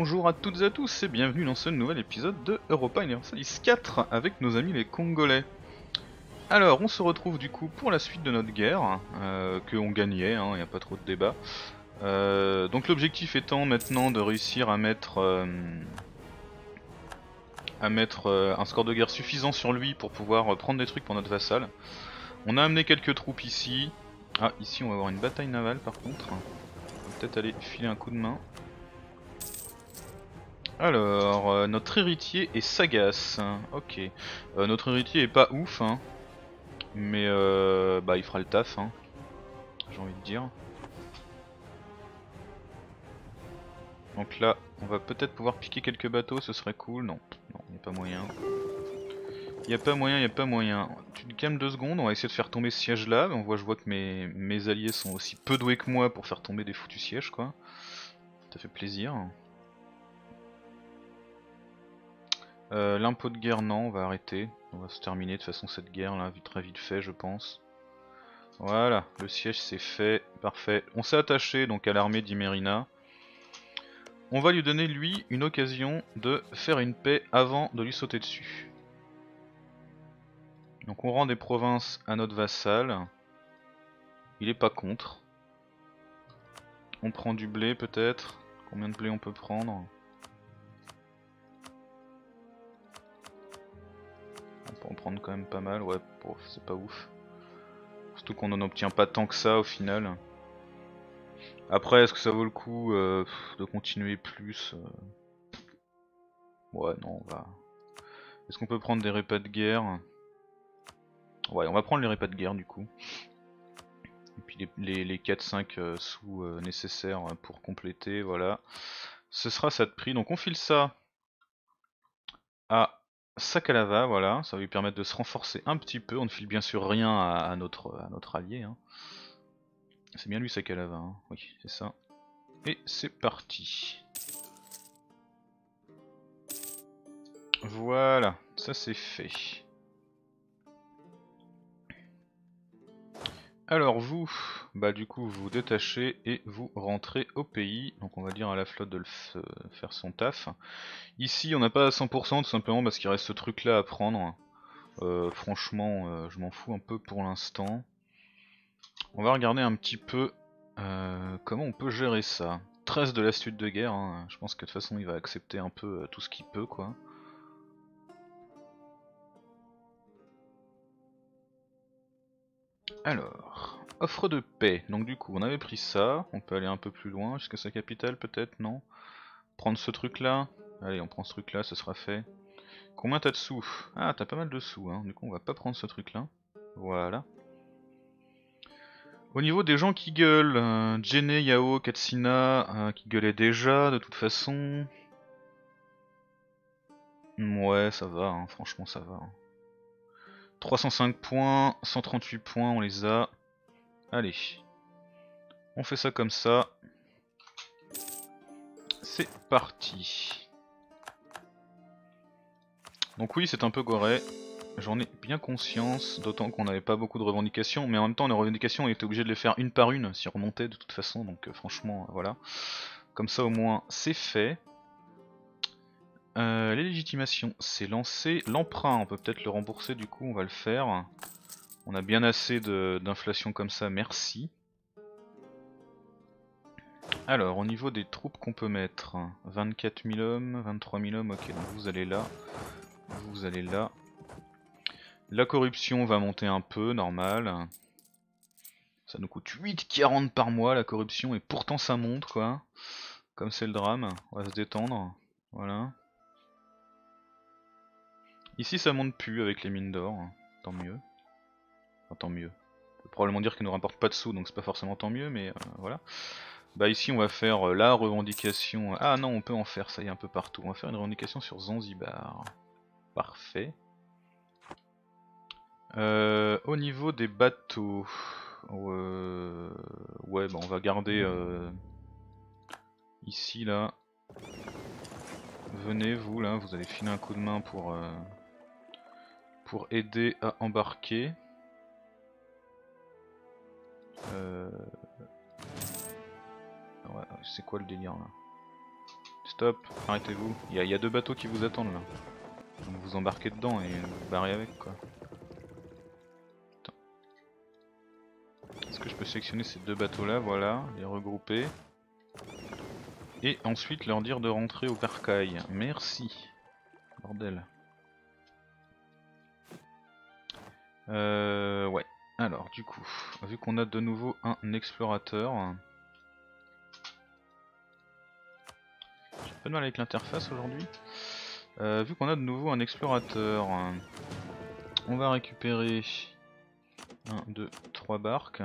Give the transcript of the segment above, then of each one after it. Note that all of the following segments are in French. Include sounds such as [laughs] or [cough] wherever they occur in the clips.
Bonjour à toutes et à tous et bienvenue dans ce nouvel épisode de Europa Universalis 4 avec nos amis les Congolais. Alors, on se retrouve du coup pour la suite de notre guerre, euh, que on gagnait, il hein, n'y a pas trop de débat. Euh, donc l'objectif étant maintenant de réussir à mettre, euh, à mettre un score de guerre suffisant sur lui pour pouvoir prendre des trucs pour notre vassal. On a amené quelques troupes ici. Ah, ici on va avoir une bataille navale par contre. On va peut-être aller filer un coup de main. Alors, notre héritier est sagace. Ok. notre héritier est pas ouf, hein. Mais bah il fera le taf, hein. J'ai envie de dire. Donc là, on va peut-être pouvoir piquer quelques bateaux, ce serait cool. Non, non, il a pas moyen. Il a pas moyen, il a pas moyen. Tu te calmes deux secondes, on va essayer de faire tomber ce siège là. On voit, je vois que mes, mes alliés sont aussi peu doués que moi pour faire tomber des foutus sièges quoi. Ça fait plaisir. Euh, L'impôt de guerre, non, on va arrêter. On va se terminer de toute façon cette guerre là, très vite fait je pense. Voilà, le siège c'est fait, parfait. On s'est attaché donc à l'armée d'Imerina. On va lui donner lui une occasion de faire une paix avant de lui sauter dessus. Donc on rend des provinces à notre vassal. Il est pas contre. On prend du blé peut-être. Combien de blé on peut prendre? Quand même pas mal, ouais, c'est pas ouf. Surtout qu'on en obtient pas tant que ça au final. Après, est-ce que ça vaut le coup euh, de continuer plus euh Ouais, non, on va... Est-ce qu'on peut prendre des répas de guerre? Ouais, on va prendre les répas de guerre du coup. Et puis les, les, 4-5 euh, sous nécessaires pour compléter, voilà. Ce sera ça de prix. Donc on file ça à Sakalava, voilà. Ça va lui permettre de se renforcer un petit peu. On ne file bien sûr rien à, notre, à allié. Hein. C'est bien lui Sakalava, hein. oui, c'est ça. Et c'est parti. Voilà, ça c'est fait. Alors vous, bah du coup vous détachez et vous rentrez au pays, donc on va dire à la flotte de le faire son taf. Ici on n'a pas à 100% tout simplement parce qu'il reste ce truc là à prendre. Euh, franchement euh, je m'en fous un peu pour l'instant. On va regarder un petit peu euh, comment on peut gérer ça. 13 de l'astuce de guerre, hein. je pense que de toute façon il va accepter un peu tout ce qu'il peut quoi. Alors, offre de paix, donc du coup on avait pris ça, on peut aller un peu plus loin jusqu'à sa capitale peut-être, non? Prendre ce truc là, allez on prend ce truc là, ce sera fait. Combien t'as de sous? Ah t'as pas mal de sous, hein. du coup on va pas prendre ce truc là. Voilà. Au niveau des gens qui gueulent, euh, Yao, Katsina, euh, qui gueulaient déjà de toute façon. Ouais, ça va, hein, franchement ça va. 305 hein. points, 138 points, on les a. Allez. On fait ça comme ça. C'est parti. Donc oui, c'est un peu goré. J'en ai bien conscience, d'autant qu'on n'avait pas beaucoup de revendications, mais en même temps les revendications on était obligé de les faire une par une si on remontait de toute façon, donc euh, franchement euh, voilà. Comme ça au moins c'est fait. Euh, les légitimations c'est lancé, l'emprunt on peut peut-être le rembourser du coup on va le faire. On a bien assez d'inflation comme ça, merci. Alors au niveau des troupes qu'on peut mettre, 24 000 hommes, 23 000 hommes, ok donc vous allez là, vous allez là, la corruption va monter un peu, normal. Ça nous coûte 8,40 par mois la corruption et pourtant ça monte quoi. Comme c'est le drame, on va se détendre. Voilà. Ici ça monte plus avec les mines d'or, tant mieux. Enfin tant mieux. Ça peut probablement dire qu'il nous rapporte pas de sous donc c'est pas forcément tant mieux mais euh, voilà. Bah ici on va faire euh, la revendication. Ah non on peut en faire ça y est un peu partout. On va faire une revendication sur Zanzibar. Parfait. Euh, au niveau des bateaux, ouais, bah on va garder ici là. Venez vous là, vous allez filer un coup de main pour pour aider à embarquer. Ouais, c'est quoi le délire là Stop, arrêtez-vous. Il y, a deux bateaux qui vous attendent là. Vous embarquez dedans et vous barrez avec quoi. Est-ce que je peux sélectionner ces deux bateaux là Voilà, les regrouper. Et ensuite leur dire de rentrer au bercail. Merci. Bordel. Euh, ouais. Alors, du coup, vu qu'on a de nouveau un explorateur. J'ai pas de mal avec l'interface aujourd'hui. Euh, vu qu'on a de nouveau un explorateur, on va récupérer 1, 2, 3 barques.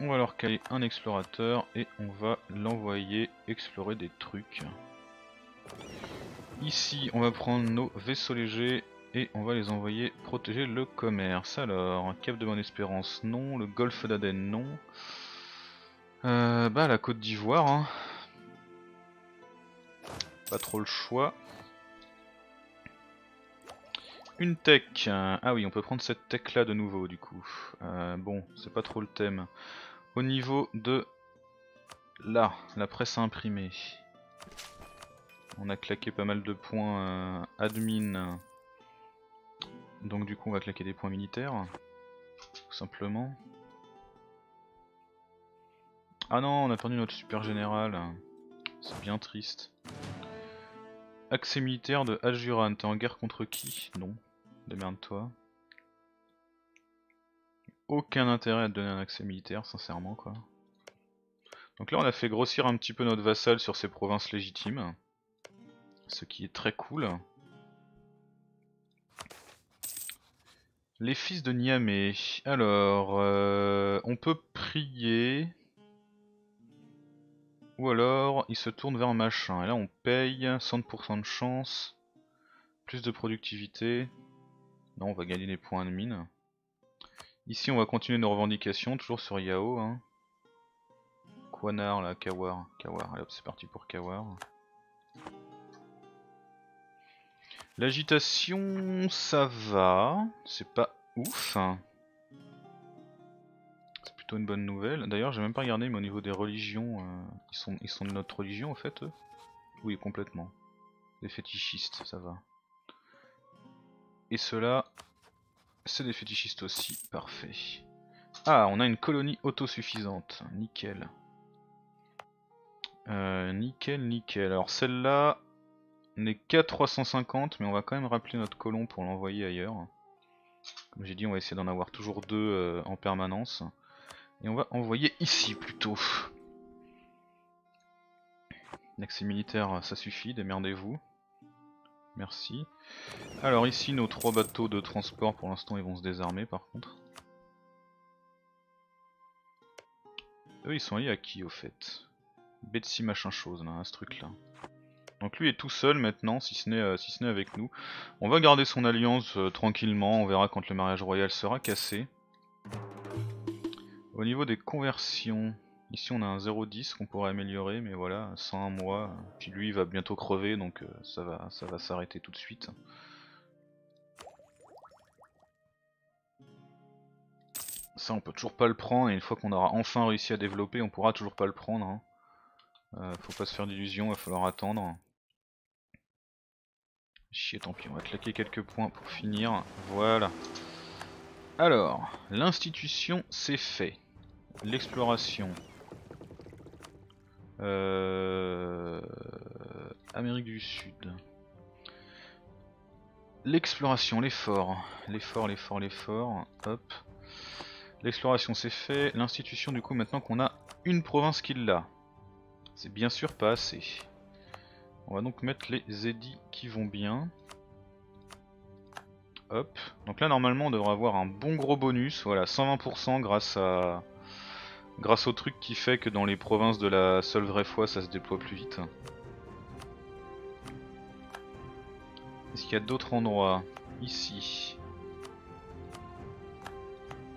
On va leur caler un explorateur et on va l'envoyer explorer des trucs. Ici, on va prendre nos vaisseaux légers et on va les envoyer protéger le commerce. Alors, Cap de Bonne-Espérance, non. Le Golfe d'Aden, non. Euh, bah, la Côte d'Ivoire. Hein. Pas trop le choix. Une tech. Ah oui, on peut prendre cette tech là de nouveau du coup. Euh, bon, c'est pas trop le thème. Au niveau de là, la presse à imprimer. On a claqué pas mal de points euh, admin. Donc du coup on va claquer des points militaires. Tout simplement. Ah non, on a perdu notre super général. C'est bien triste. Accès militaire de Ajuran, t'es en guerre contre qui? Non. Démerde-toi. Aucun intérêt à te donner un accès militaire, sincèrement quoi. Donc là on a fait grossir un petit peu notre vassal sur ses provinces légitimes. Ce qui est très cool. Les fils de Niamey. Alors, euh, on peut prier. Ou alors, il se tourne vers machin. Et là, on paye 100% de chance. Plus de productivité. Non, on va gagner des points de mine. Ici, on va continuer nos revendications, toujours sur Yao. Hein. Quanar, là, Kawar. Kawar, allez hop, c'est parti pour Kawar. L'agitation, ça va. C'est pas ouf. C'est plutôt une bonne nouvelle. D'ailleurs, j'ai même pas regardé, mais au niveau des religions, euh, ils, sont, de notre religion en fait, Oui, complètement. Des fétichistes, ça va. Et ceux-là, c'est des fétichistes aussi, parfait. Ah, on a une colonie autosuffisante, nickel. Euh, nickel, nickel. Alors celle-là, n'est qu'à 350, mais on va quand même rappeler notre colon pour l'envoyer ailleurs. Comme j'ai dit, on va essayer d'en avoir toujours deux euh, en permanence. Et on va envoyer ici plutôt. L'accès militaire, ça suffit, démerdez-vous. Merci. Alors ici, nos trois bateaux de transport, pour l'instant, ils vont se désarmer par contre. Eux, ils sont liés à qui au fait? Betsy machin chose, là, ce truc là. Donc lui est tout seul maintenant, si ce n'est euh, avec nous. On va garder son alliance euh, tranquillement, on verra quand le mariage royal sera cassé. Au niveau des conversions, ici on a un 0,10 qu'on pourrait améliorer, mais voilà, 101 mois. Puis lui il va bientôt crever, donc euh, ça va ça va s'arrêter tout de suite. Ça on peut toujours pas le prendre, et une fois qu'on aura enfin réussi à développer, on pourra toujours pas le prendre. Hein. faut pas se faire d'illusions, il va falloir attendre. Chier, tant pis, on va claquer quelques points pour finir. Voilà. Alors, l'institution, c'est fait. L'exploration. Euh... Amérique du Sud. L'exploration, l'effort. L'effort, l'effort, l'effort. Hop. L'exploration, c'est fait. L'institution, du coup, maintenant qu'on a une province qui l'a. C'est bien sûr pas assez. On va donc mettre les édits qui vont bien. Hop. Donc là normalement on devrait avoir un bon gros bonus. Voilà, 120% grâce à grâce au truc qui fait que dans les provinces de la seule vraie foi ça se déploie plus vite. Est-ce qu'il y a d'autres endroits? Ici.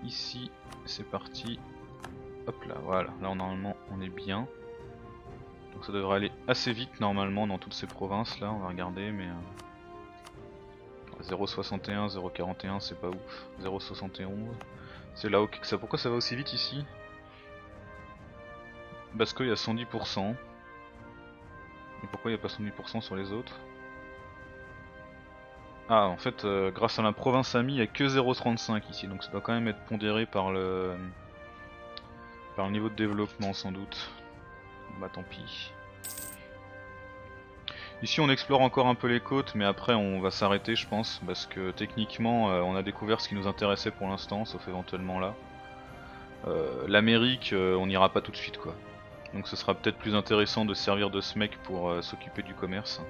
Ici, c'est parti. Hop là, voilà. Là normalement on est bien. Ça devrait aller assez vite normalement dans toutes ces provinces là, on va regarder mais... 0,61, euh, 0,41 c'est pas ouf, 0,71 c'est là ça, pourquoi ça va aussi vite ici? Parce qu'il y a 110%, Et pourquoi il n'y a pas 110% sur les autres? Ah, en fait, euh, grâce à la province amie, il n'y a que 0,35 ici, donc ça doit quand même être pondéré par le... par le niveau de développement sans doute. Bah tant pis. Ici on explore encore un peu les côtes mais après on va s'arrêter je pense parce que techniquement euh, on a découvert ce qui nous intéressait pour l'instant sauf éventuellement là. Euh, L'Amérique euh, on n'ira pas tout de suite quoi. Donc ce sera peut-être plus intéressant de servir de ce mec pour s'occuper du commerce.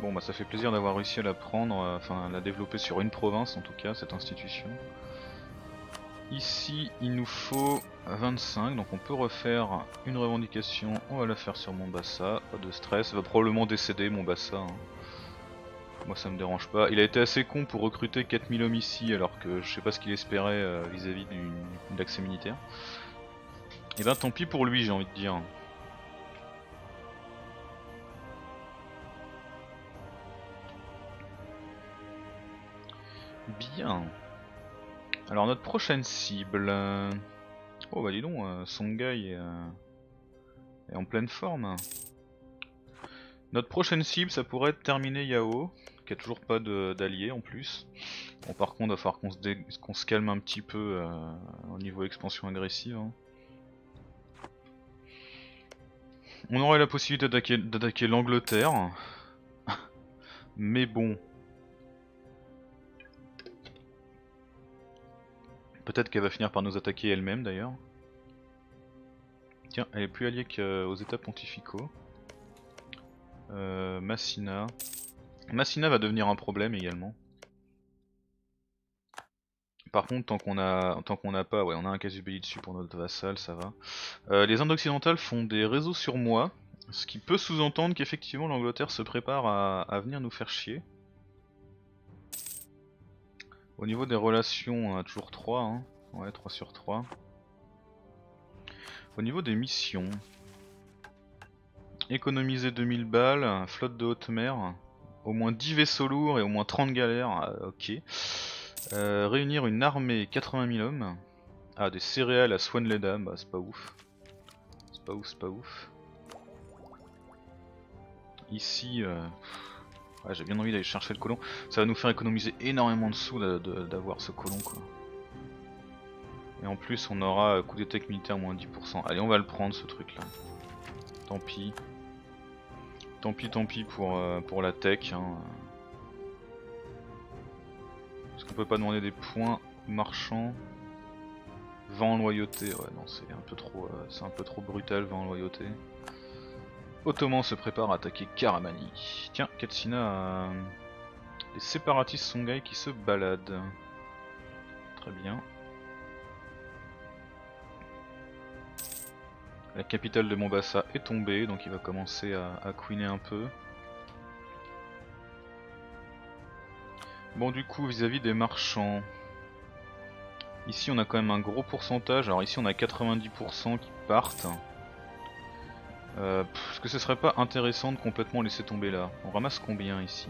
Bon bah ça fait plaisir d'avoir réussi à la prendre, enfin à la développer sur une province en tout cas cette institution. Ici, il nous faut 25, donc on peut refaire une revendication. On va la faire sur Mombasa, pas de stress. Va probablement décéder, Mombasa. Hein. Moi, ça me dérange pas. Il a été assez con pour recruter 4000 hommes ici, alors que je sais pas ce qu'il espérait euh, vis-à-vis accès militaire. Et eh ben tant pis pour lui, j'ai envie de dire. Bien. Alors notre prochaine cible... Euh, oh bah dis donc, euh, Songhai euh, est, en pleine forme. Notre prochaine cible ça pourrait être terminer Yao, qui a toujours pas d'alliés en plus. Bon par contre il va falloir qu'on se, calme un petit peu au niveau expansion agressive. Hein. On aurait la possibilité d'attaquer l'Angleterre. [laughs] Mais bon, Peut-être qu'elle va finir par nous attaquer elle-même d'ailleurs. Tiens, elle est plus alliée qu'aux états pontificaux. Euh, Massina. Massina va devenir un problème également. Par contre, tant qu'on a, n'a pas, ouais, on a un belli dessus pour notre vassal, ça va. Euh, les Indes occidentales font des réseaux sur moi, ce qui peut sous-entendre qu'effectivement l'Angleterre se prépare à venir nous faire chier. Au niveau des relations, on a toujours 3. Hein. Ouais, 3 sur 3. Au niveau des missions, économiser 2000 balles, flotte de haute mer, au moins 10 vaisseaux lourds et au moins 30 galères, ah, ok. Euh, réunir une armée 80 000 hommes. Ah, des céréales à Swanleda, bah c'est pas ouf. C'est pas ouf, c'est pas ouf. Ici, euh, j'ai bien envie d'aller chercher le colon. Ça va nous faire économiser énormément de sous d'avoir ce colon quoi. Et en plus on aura coup d'état militaire moins 10%. Allez on va le prendre ce truc là. Tant pis. Tant pis tant pis pour, euh, pour la tech. Hein. Est-ce qu'on peut pas demander des points marchands Vent loyauté, ouais non c'est un peu trop euh, c'est un peu trop brutal vent loyauté. Ottoman se prépare à attaquer Karamani. Tiens, Katsina a les séparatistes Songhai qui se baladent. Très bien. La capitale de Mombasa est tombée, donc il va commencer à, à queener un peu. Bon du coup vis-à-vis -vis des marchands, ici on a quand même un gros pourcentage, alors ici on a 90% qui partent. Euh, Est-ce que ce serait pas intéressant de complètement laisser tomber là On ramasse combien ici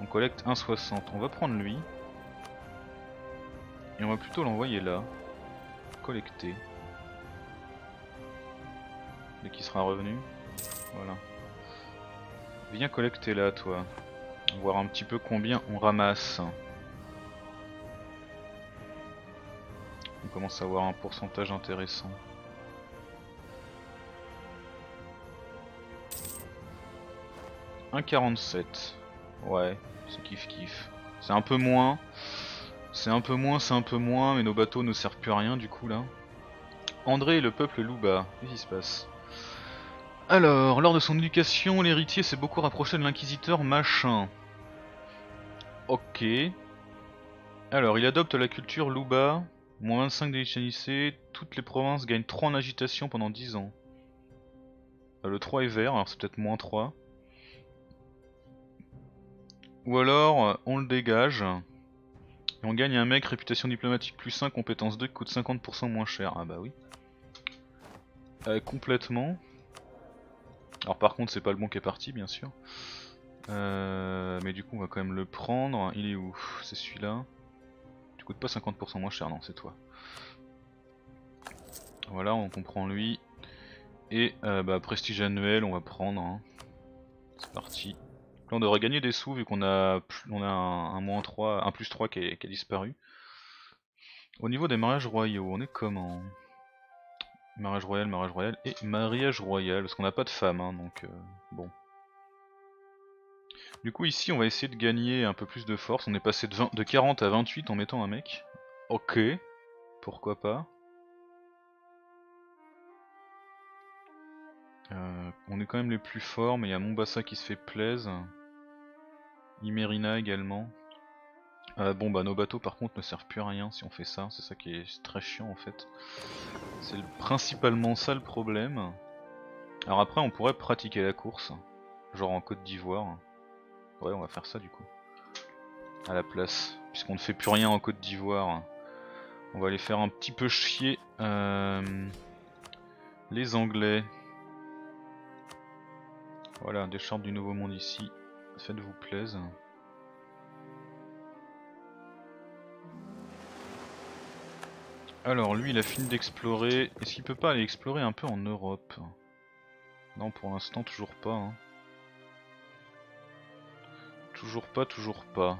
On collecte 1,60. On va prendre lui. Et on va plutôt l'envoyer là. Collecter. Dès qu'il sera revenu. Voilà. Viens collecter là toi. Voir un petit peu combien on ramasse. On commence à avoir un pourcentage intéressant. 1,47. Ouais, c'est kiff kiff. C'est un peu moins. C'est un peu moins, c'est un peu moins, mais nos bateaux ne servent plus à rien du coup là. André et le peuple Louba, qu'est-ce qui se passe? Alors, lors de son éducation, l'héritier s'est beaucoup rapproché de l'inquisiteur machin. Ok. Alors, il adopte la culture Louba, moins 25 lycées, toutes les provinces gagnent 3 en agitation pendant 10 ans. Euh, le 3 est vert, alors c'est peut-être moins 3. Ou alors, on le dégage. Et on gagne un mec, réputation diplomatique plus 1, compétence 2, qui coûte 50% moins cher. Ah bah oui. Euh, complètement. Alors par contre, c'est pas le bon qui est parti, bien sûr. Euh, mais du coup, on va quand même le prendre. Il est où? C'est celui-là. Du coûte pas 50% moins cher, non, c'est toi. Voilà, on comprend lui. Et euh, bah, prestige annuel, on va prendre. Hein. C'est parti. Là, on devrait gagner des sous vu qu'on a, on a un, moins 3, un plus 3 qui, a disparu. Au niveau des mariages royaux, on est comment? Mariage royal, mariage royal et mariage royal, parce qu'on n'a pas de femme, hein, donc euh, bon. Du coup ici on va essayer de gagner un peu plus de force, on est passé de, de 40 à 28 en mettant un mec. Ok, pourquoi pas? Euh, on est quand même les plus forts, mais il y a Mombasa qui se fait plaise. Imerina également. Euh, bon bah nos bateaux par contre ne servent plus à rien si on fait ça, c'est ça qui est très chiant en fait. C'est principalement ça le problème. Alors après on pourrait pratiquer la course, genre en Côte d'Ivoire. Ouais on va faire ça du coup. À la place, puisqu'on ne fait plus rien en Côte d'Ivoire. On va aller faire un petit peu chier euh, les Anglais. Voilà, des chartes du Nouveau Monde ici. Faites-vous plaise. Alors lui il a fini d'explorer. Est-ce qu'il peut pas aller explorer un peu en Europe? Non pour l'instant toujours pas. Hein. Toujours pas, toujours pas.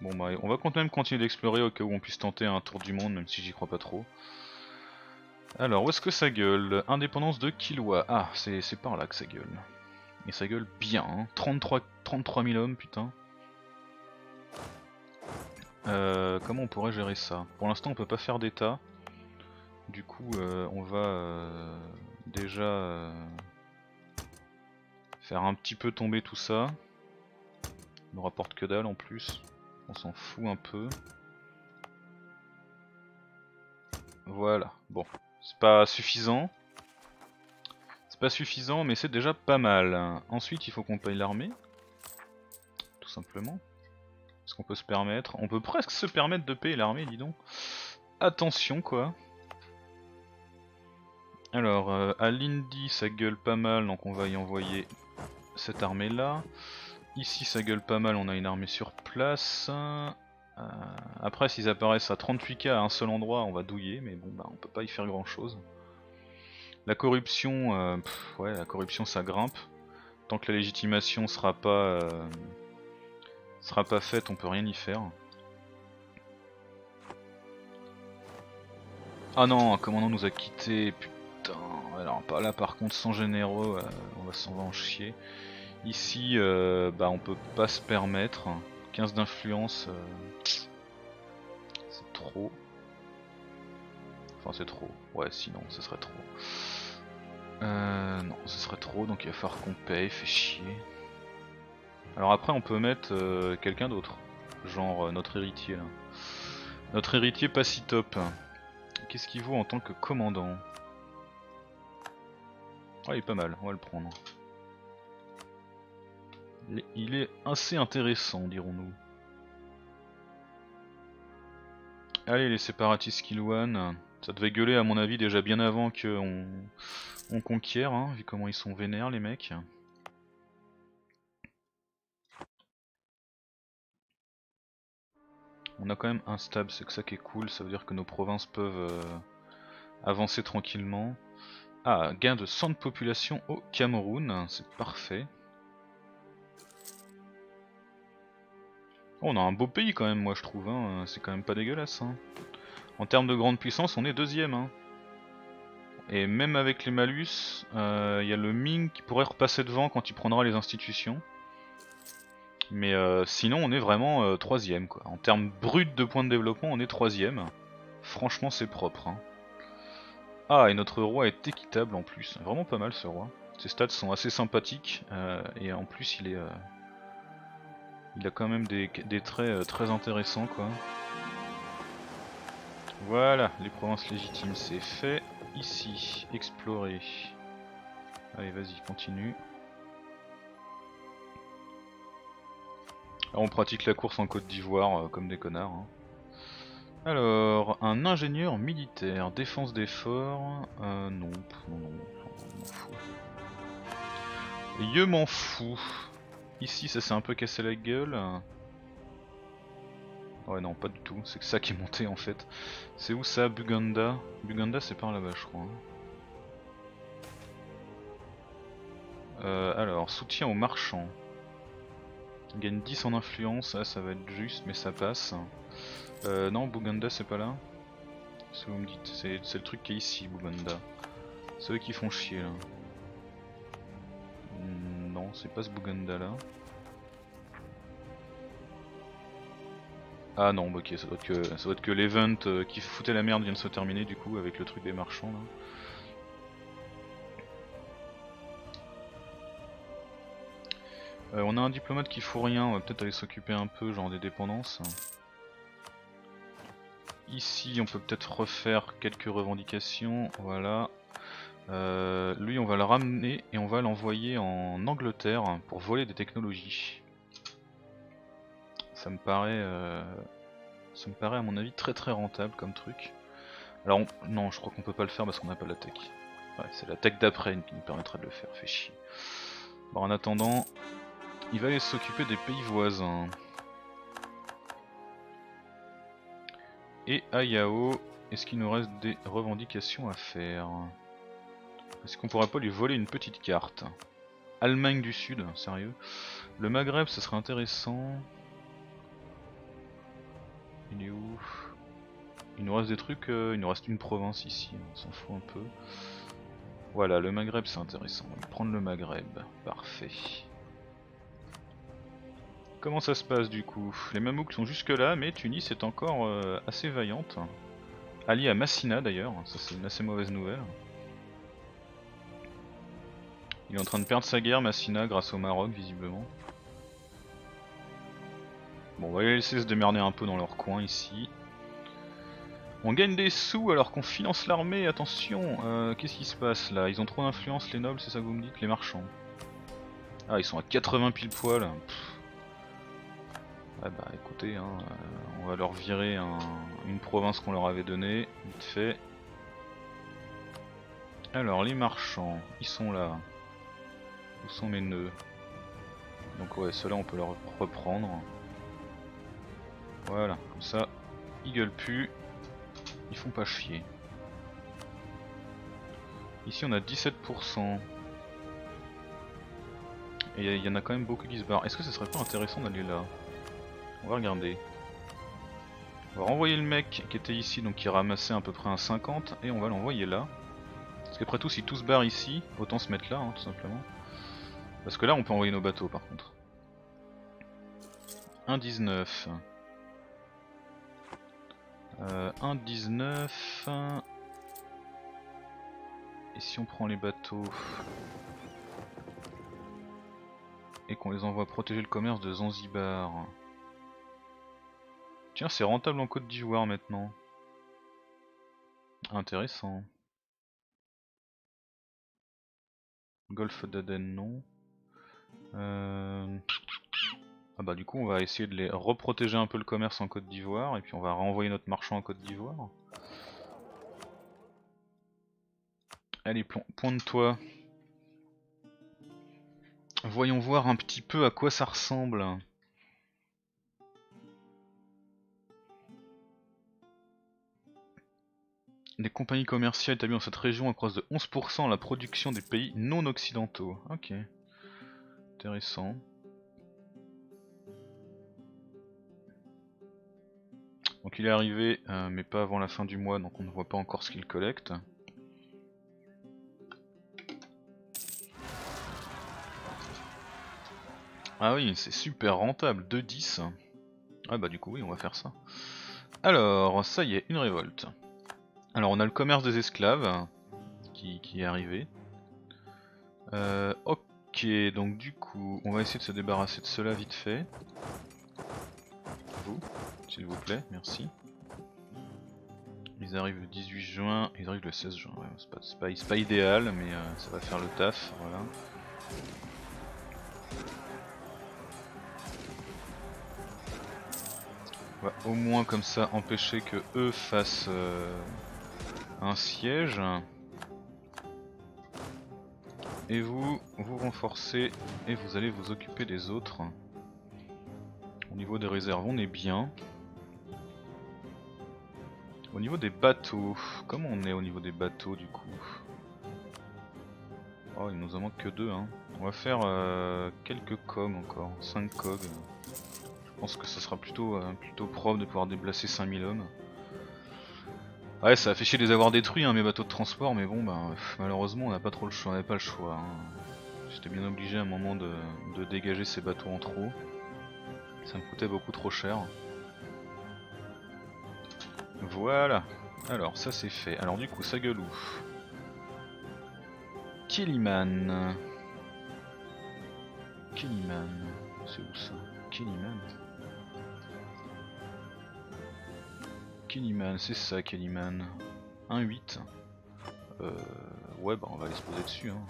Bon bah on va quand même continuer d'explorer au cas où on puisse tenter un tour du monde même si j'y crois pas trop. Alors où est-ce que ça gueule? Indépendance de Kilwa. Ah c'est par là que ça gueule. Et ça gueule bien, hein. 33, 33 000 hommes, putain. Euh, comment on pourrait gérer ça? Pour l'instant on peut pas faire d'état. Du coup euh, on va euh, déjà faire un petit peu tomber tout ça. On nous rapporte que dalle en plus. On s'en fout un peu. Voilà, bon. C'est pas suffisant pas suffisant, mais c'est déjà pas mal. Ensuite, il faut qu'on paye l'armée. Tout simplement. Est-ce qu'on peut se permettre On peut presque se permettre de payer l'armée, dis donc. Attention, quoi. Alors, euh, à l'Indy, ça gueule pas mal, donc on va y envoyer cette armée-là. Ici, ça gueule pas mal, on a une armée sur place. Euh, après, s'ils apparaissent à 38k à un seul endroit, on va douiller, mais bon, bah, on peut pas y faire grand-chose. La corruption, euh, ouais, la corruption ça grimpe. Tant que la légitimation sera pas euh, sera pas faite, on peut rien y faire. Ah non, un commandant nous a quitté, putain. Alors là par contre sans généraux, euh, on va s'en va chier. Ici, bah on peut pas se permettre. 15 d'influence, c'est trop. Enfin c'est trop. Ouais sinon ce serait trop. Euh, non, ce serait trop, donc il va falloir qu'on paye, fait chier. Alors après on peut mettre euh, quelqu'un d'autre, genre euh, notre héritier là. Notre héritier pas si top. Qu'est-ce qu'il vaut en tant que commandant? Ah il est pas mal, on va le prendre. Il est assez intéressant dirons-nous. Allez les séparatistes Kilwan, ça devait gueuler à mon avis déjà bien avant qu'on on conquiert, hein, vu comment ils sont vénères les mecs. On a quand même un stable, c'est que ça qui est cool, ça veut dire que nos provinces peuvent euh, avancer tranquillement. Ah, gain de 100 de population au Cameroun, c'est parfait. Oh, on a un beau pays quand même, moi je trouve, hein. c'est quand même pas dégueulasse. Hein. En termes de grande puissance, on est deuxième. Hein. Et même avec les malus, il euh, y a le Ming qui pourrait repasser devant quand il prendra les institutions. Mais euh, sinon, on est vraiment euh, troisième. Quoi. En termes bruts de points de développement, on est troisième. Franchement, c'est propre. Hein. Ah, et notre roi est équitable en plus. Vraiment pas mal ce roi. Ses stats sont assez sympathiques. et en plus, il est... il a quand même des, des traits très intéressants. quoi. Voilà, les provinces légitimes, c'est fait. Ici, explorer. Allez, vas-y, continue. on pratique la course en Côte d'Ivoire euh, comme des connards. Hein. Alors, un ingénieur militaire, défense des forts. Euh, non, non, non, m'en fous. Je m'en fous. Ici, ça s'est un peu cassé la gueule. Ouais non pas du tout, c'est ça qui est monté en fait. C'est où ça Buganda? Buganda c'est par là-bas je crois. Hein. Euh, alors, soutien aux marchands. gagne 10 en influence, ça va être juste mais ça passe. Euh, non Buganda c'est pas là c'est le truc qui est ici Buganda. C'est eux qui font chier là. Hmm, non c'est pas ce Buganda là. Ah non, bah, ok, ça doit être que, ça doit être que l'event euh, qui foutait la merde vient de se terminer du coup avec le truc des marchands là. Euh, on a un diplomate qui fout rien, on va peut-être aller s'occuper un peu genre des dépendances. Ici on peut peut-être refaire quelques revendications, voilà. Euh, lui on va le ramener et on va l'envoyer en Angleterre pour voler des technologies. Ça me paraît, euh, ça me à mon avis très très rentable comme truc. Alors non, je crois qu'on peut pas le faire parce qu'on n'a pas la tech. Ouais, c'est la tech d'après qui nous permettra de le faire, fait chier. Bon, en attendant, il va aller s'occuper des pays voisins. Et à Yao, est-ce qu'il nous reste des revendications à faire? Est-ce qu'on pourrait pas lui voler une petite carte? Allemagne du Sud, sérieux? Le Maghreb, ce serait intéressant. Il est où Il nous reste des trucs, euh, il nous reste une province ici, on s'en fout un peu. Voilà, le Maghreb c'est intéressant, prendre le Maghreb, parfait. Comment ça se passe du coup? Les Mamouks sont jusque là, mais Tunis est encore euh, assez vaillante. Alliée à Massina d'ailleurs, ça c'est une assez mauvaise nouvelle. Il est en train de perdre sa guerre, Massina, grâce au Maroc visiblement. Bon, on va les laisser se démerder un peu dans leur coin ici. On gagne des sous alors qu'on finance l'armée, attention euh, Qu'est-ce qui se passe là? Ils ont trop d'influence les nobles, c'est ça que vous me dites? Les marchands. Ah, ils sont à 80 pile poil. Ouais bah écoutez, hein, euh, on va leur virer une province qu'on leur avait donnée, vite fait. Alors les marchands, ils sont là. Où sont mes nœuds? Donc ouais, ceux-là on peut leur reprendre. Voilà, comme ça, ils gueulent plus, ils font pas chier. Ici on a 17%. Et il y en a quand même beaucoup qui se barrent. Est-ce que ce serait pas intéressant d'aller là? On va regarder. On va renvoyer le mec qui était ici, donc qui ramassait à peu près un 50, et on va l'envoyer là. Parce qu'après tout, si tout se barre ici, autant se mettre là, hein, tout simplement. Parce que là, on peut envoyer nos bateaux par contre. 1,19. Euh, 1,19. Et si on prend les bateaux et qu'on les envoie protéger le commerce de Zanzibar Tiens, c'est rentable en Côte d'Ivoire maintenant. Intéressant. Golfe d'Aden, non. Euh, ah bah du coup on va essayer de les reprotéger un peu le commerce en Côte d'Ivoire et puis on va renvoyer notre marchand en Côte d'Ivoire. Allez, pointe-toi. Voyons voir un petit peu à quoi ça ressemble. Les compagnies commerciales établies dans cette région accroissent de 11% la production des pays non occidentaux. Ok. Intéressant. Donc il est arrivé, euh, mais pas avant la fin du mois, donc on ne voit pas encore ce qu'il collecte. Ah oui, c'est super rentable, 2-10. Ah bah du coup oui, on va faire ça. Alors, ça y est, une révolte. Alors on a le commerce des esclaves qui, est arrivé. Euh, ok, donc du coup, on va essayer de se débarrasser de cela vite fait. S'il vous plaît, merci. Ils arrivent le 18 juin, ils arrivent le 16 juin, c'est pas, idéal, mais euh, ça va faire le taf, voilà. On va au moins comme ça empêcher que eux fassent euh, un siège. Et vous, vous renforcez et vous allez vous occuper des autres. Au niveau des réserves, on est bien. Au niveau des bateaux, comment on est au niveau des bateaux du coup? Oh il nous en manque que deux hein. On va faire euh, quelques cogs encore, 5 cogs. Je pense que ça sera plutôt, euh, plutôt propre de pouvoir déplacer 5000 hommes. Ouais ça a fait chier de les avoir détruits hein, mes bateaux de transport mais bon bah malheureusement on n'a pas trop le choix, on pas le choix. Hein. J'étais bien obligé à un moment de, dégager ces bateaux en trop. Ça me coûtait beaucoup trop cher. Voilà. Alors ça c'est fait. Alors du coup ça gueule où Kiliman. Kiliman. C'est où ça? Kiliman Kiliman, c'est ça Kiliman. 1-8. Euh, ouais bah on va aller se poser dessus. Hein.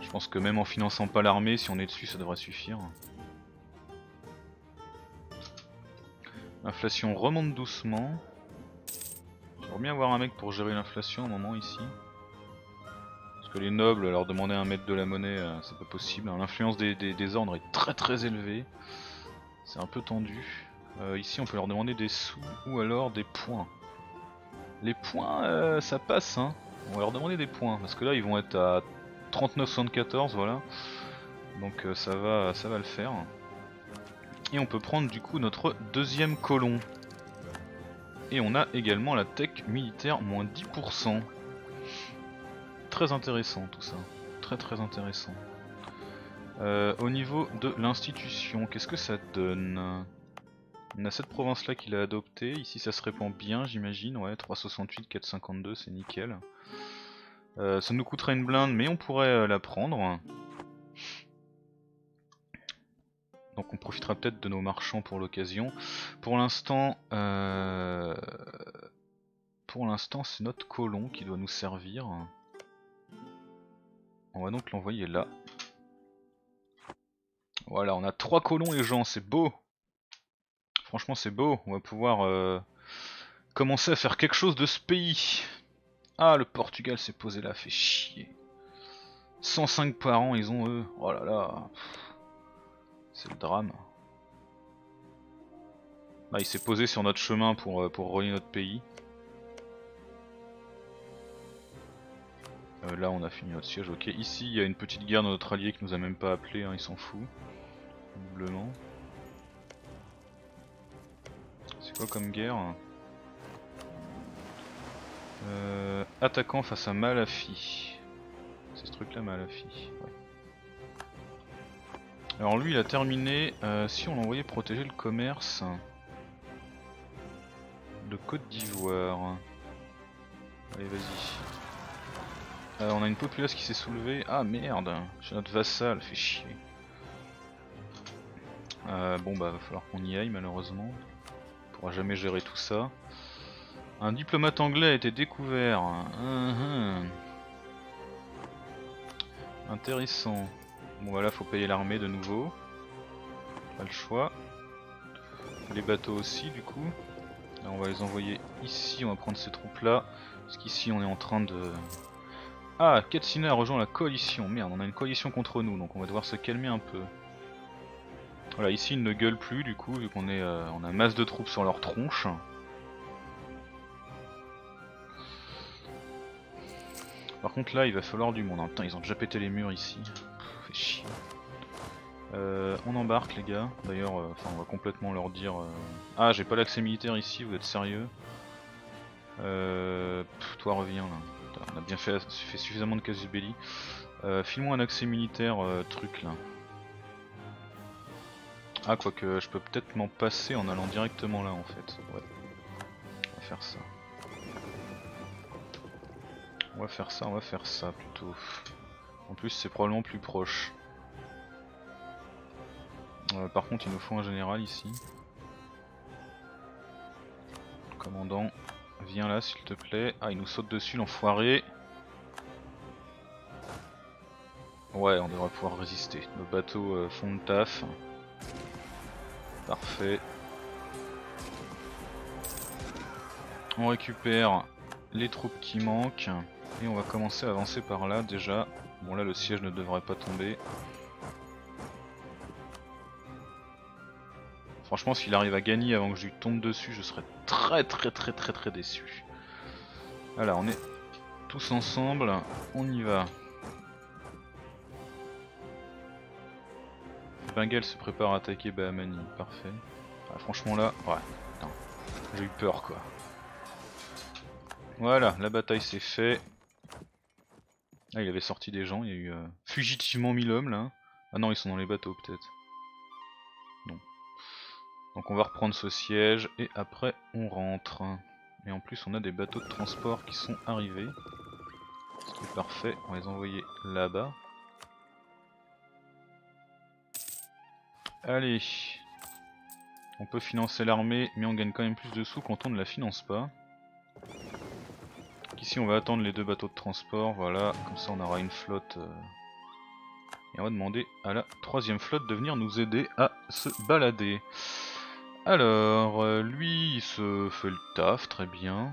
Je pense que même en finançant pas l'armée, si on est dessus, ça devrait suffire. L'inflation remonte doucement. J'aimerais bien avoir un mec pour gérer l'inflation au moment ici. Parce que les nobles, leur demander un mètre de la monnaie, euh, c'est pas possible. L'influence des, ordres est très très élevée. C'est un peu tendu. Euh, ici, on peut leur demander des sous ou alors des points. Les points, euh, ça passe, hein. On va leur demander des points, parce que là, ils vont être à 39,74 voilà. Donc ça, va, ça va le faire. Et on peut prendre du coup notre deuxième colon. Et on a également la tech militaire moins 10%. Très intéressant tout ça. Très très intéressant. Euh, au niveau de l'institution, qu'est-ce que ça donne? On a cette province là qu'il a adoptée. Ici ça se répand bien j'imagine. Ouais 368, 452 c'est nickel. Euh, ça nous coûterait une blinde, mais on pourrait euh, la prendre. Donc on profitera peut-être de nos marchands pour l'occasion. Pour l'instant, euh, pour l'instant, c'est notre colon qui doit nous servir. On va donc l'envoyer là. Voilà, on a trois colons les gens, c'est beau. Franchement, c'est beau. On va pouvoir commencer à faire quelque chose de ce pays. Ah, le Portugal s'est posé là, fait chier. 105 par an, ils ont eux. Oh là là. C'est le drame. Là, il s'est posé sur notre chemin pour, euh, pour relier notre pays. Euh, là, on a fini notre siège. Ok, ici, il y a une petite guerre de notre allié qui nous a même pas appelé. Hein, il s'en fout. Doublement. C'est quoi comme guerre euh, attaquant face à Malafi. C'est ce truc là Malafi. Alors lui il a terminé, euh, si on l'envoyait protéger le commerce de Côte d'Ivoire. Allez vas-y. Euh, on a une populace qui s'est soulevée. Ah merde, j'ai notre vassal, fait chier. bon bah va falloir qu'on y aille malheureusement. On pourra jamais gérer tout ça. Un diplomate anglais a été découvert. Intéressant. Bon voilà, faut payer l'armée de nouveau. Pas le choix. Les bateaux aussi du coup. Là, on va les envoyer ici, on va prendre ces troupes là. Parce qu'ici on est en train de... Ah, Katsina a rejoint la coalition. Merde, on a une coalition contre nous, donc on va devoir se calmer un peu. Voilà, ici ils ne gueulent plus du coup, vu qu'on est, euh, on a masse de troupes sur leur tronche. Par contre là il va falloir du monde. Hein. Putain ils ont déjà pété les murs ici. Euh, on embarque les gars. D'ailleurs, euh, on va complètement leur dire. Euh, ah j'ai pas l'accès militaire ici, vous êtes sérieux? Toi reviens là. on a bien fait, suffisamment de casus belli. File-moi un accès militaire truc là. Ah quoique je peux peut-être m'en passer en allant directement là en fait. Ouais. On va faire ça. On va faire ça, on va faire ça plutôt. En plus c'est probablement plus proche. Euh, par contre il nous faut un général ici. Commandant, viens là s'il te plaît. Ah il nous saute dessus l'enfoiré. Ouais on devrait pouvoir résister. Nos bateaux euh, font le taf. Parfait. On récupère les troupes qui manquent. Et on va commencer à avancer par là déjà. Bon là le siège ne devrait pas tomber. Franchement, s'il arrive à gagner avant que je lui tombe dessus, je serais très très très très très déçu. Voilà, on est tous ensemble, on y va. Bengal se prépare à attaquer Bahamani, parfait. Ah, franchement là, ouais, j'ai eu peur quoi. Voilà, la bataille s'est fait. Ah, il avait sorti des gens, il y a eu euh, fugitivement 1000 hommes là. Ah non, ils sont dans les bateaux peut-être. Non. Donc on va reprendre ce siège et après on rentre. Et en plus on a des bateaux de transport qui sont arrivés. Ce qui est parfait, on va les envoyer là-bas. Allez. On peut financer l'armée mais on gagne quand même plus de sous quand on ne la finance pas. Ici on va attendre les deux bateaux de transport, voilà, comme ça on aura une flotte. Euh, et on va demander à la troisième flotte de venir nous aider à se balader. Alors, euh, lui il se fait le taf, très bien.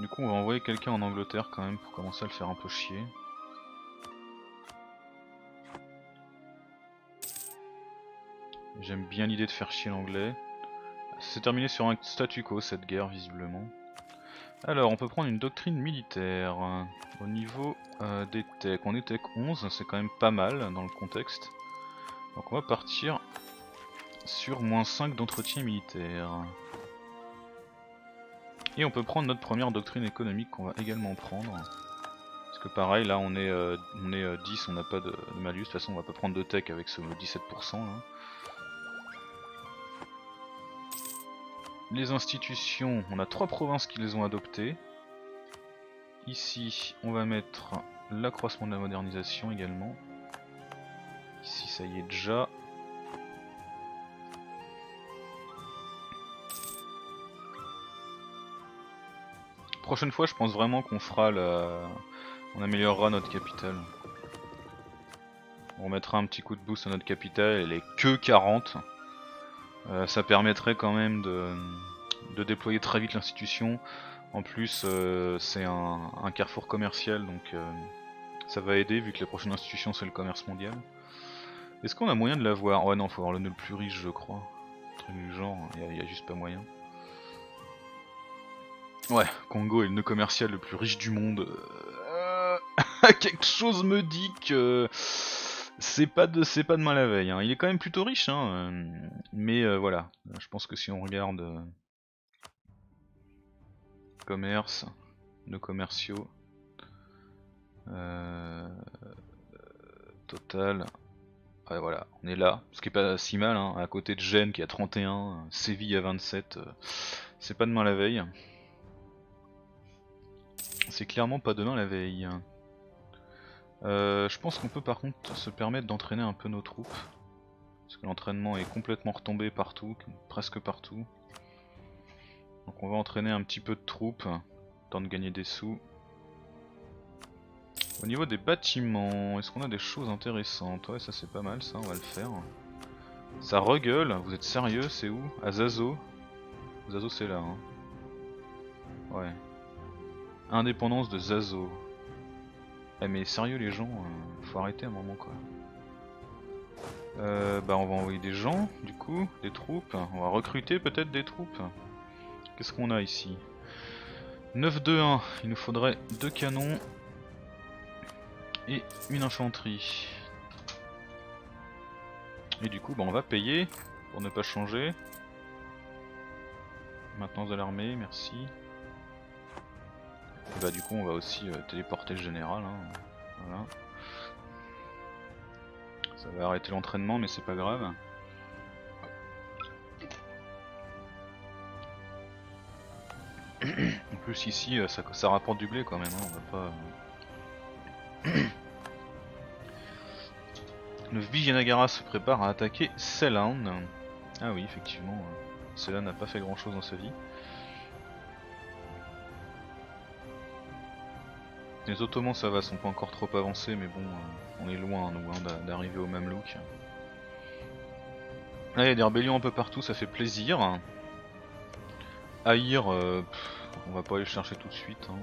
Du coup on va envoyer quelqu'un en Angleterre quand même pour commencer à le faire un peu chier. J'aime bien l'idée de faire chier l'anglais. C'est terminé sur un statu quo cette guerre visiblement. Alors on peut prendre une doctrine militaire. Au niveau euh, des techs, on est tech 11, c'est quand même pas mal dans le contexte. Donc on va partir sur moins 5 d'entretien militaire. Et on peut prendre notre première doctrine économique qu'on va également prendre. Parce que pareil là on est, euh, on est 10, euh, on n'a pas de, malus, de toute façon on va pas prendre de tech avec ce 17% là. Les institutions, on a trois provinces qui les ont adoptées. Ici, on va mettre l'accroissement de la modernisation également. Ici, ça y est déjà. Prochaine fois, je pense vraiment qu'on fera la... On améliorera notre capital. On mettra un petit coup de boost à notre capital, elle est que 40. Euh, ça permettrait quand même de, déployer très vite l'institution. En plus, euh, c'est un, carrefour commercial, donc euh, ça va aider vu que la prochaine institution c'est le commerce mondial. Est-ce qu'on a moyen de l'avoir Ouais, non, faut avoir le nœud le plus riche, je crois. Un truc du genre, il y, a juste pas moyen. Ouais, Congo est le nœud commercial le plus riche du monde. [laughs] quelque chose me dit que c'est pas de c'est pas la veille. Hein. Il est quand même plutôt riche, hein, euh, mais euh, voilà. Je pense que si on regarde euh, commerce, nos commerciaux, total, voilà, on est là, ce qui est pas si mal, hein, à côté de Gênes qui a 31, Séville à 27, c'est pas demain la veille. C'est clairement pas demain la veille. Euh, je pense qu'on peut par contre se permettre d'entraîner un peu nos troupes. Parce que l'entraînement est complètement retombé partout, presque partout. Donc on va entraîner un petit peu de troupes, temps de gagner des sous. Au niveau des bâtiments, est-ce qu'on a des choses intéressantes? Ouais ça c'est pas mal ça, on va le faire. Ça regueule, vous êtes sérieux, c'est où? À Zazo Zazo c'est là hein. Ouais. Indépendance de Zazo. Eh mais sérieux les gens, euh, faut arrêter un moment quoi. Euh, bah on va envoyer des gens du coup, des troupes, on va recruter peut-être des troupes. Qu'est-ce qu'on a ici? 9-2-1, il nous faudrait deux canons et une infanterie. Et du coup bah on va payer pour ne pas changer. Maintenance de l'armée, merci bah du coup on va aussi euh, téléporter le général. Hein. Voilà. Ça va arrêter l'entraînement mais c'est pas grave. [clears throat] en plus ici euh, ça, rapporte du blé quand même, hein. on va pas... [clears throat] Le Vijayanagara se prépare à attaquer Ceylon. Ah oui effectivement, Ceylon n'a pas fait grand chose dans sa vie. Les Ottomans ça va, sont pas encore trop avancés, mais bon, euh, on est loin nous hein, d'arriver au même look. Là il y a des rébellions un peu partout, ça fait plaisir. Haïr, euh, on va pas aller le chercher tout de suite. Hein.